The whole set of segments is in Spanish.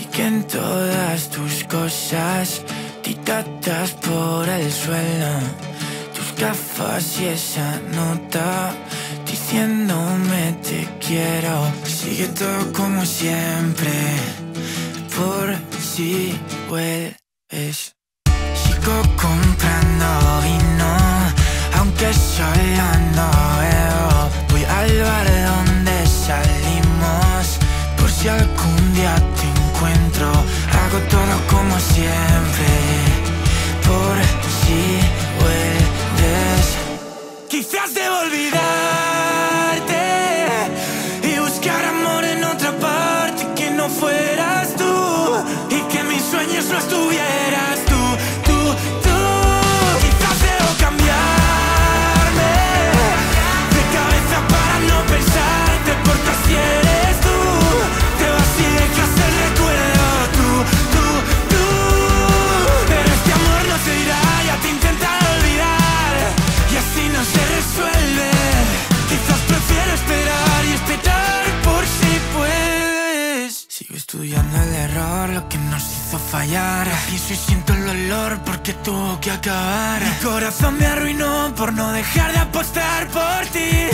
Y que en todas tus cosas titatas por el suelo. Tus gafas y esa nota diciéndome te quiero. Sigue todo como siempre por si vuelves. siempre, por si vuelves. Quizás de lo que nos hizo fallar. Lo pienso y siento el dolor porque tuvo que acabar Mi corazón me arruinó por no dejar de apostar por ti.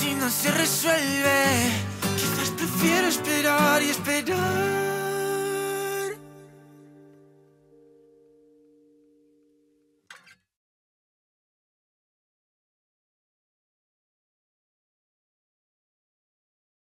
si no se resuelve, quizás prefiero esperar y esperar.